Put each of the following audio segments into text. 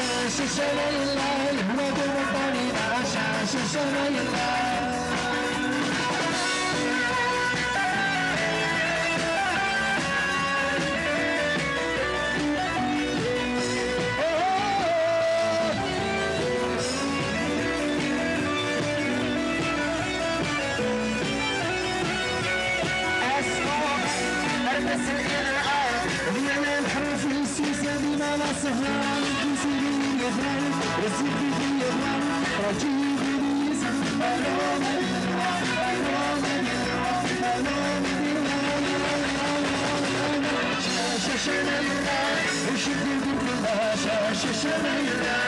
Yeah. لينا الحرف السيسة بما لا سهرة عليك سيدي الإخوان وسيدي الإخوان رجيب إبليس ألوم الإخوان ألوم الإخوان ألوم الإخوان شاشنا لله. وشدد كلها شاشنا لله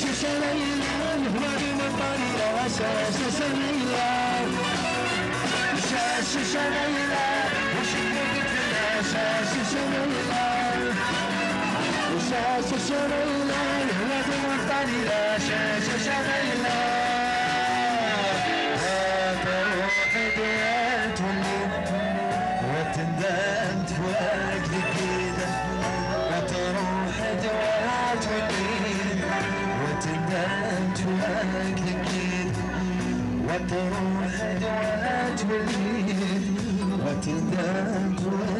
شاشنا لله هو بمطار شاشنا لله شاشة شغلنا الهلال الوطني لا شاشة شغلنا هذا وحدي تولي وتندم تفوق كده هتروح دوات وليد وتندم تفوق كده وتروح دوات وليد وتندم تفوق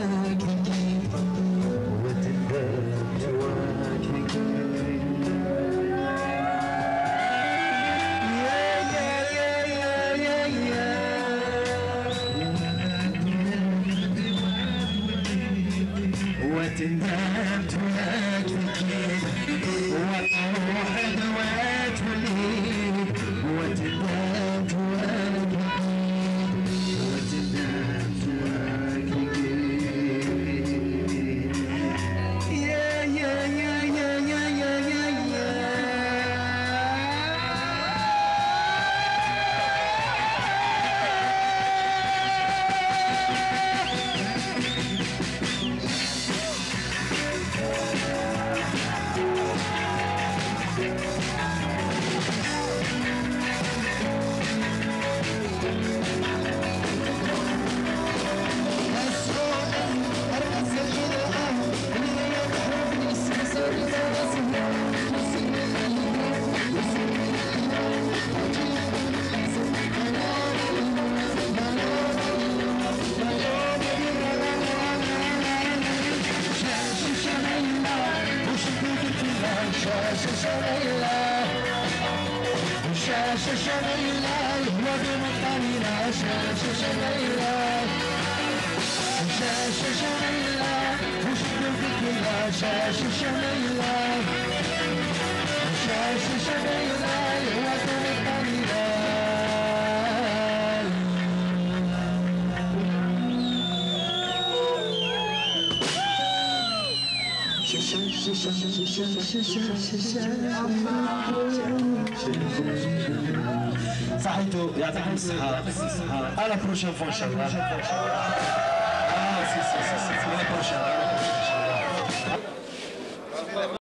Shall she shall صحيتو يعطيكم الصحة على لا بروشين فوا إن شاء الله اه سي سي سي سي لا بروشين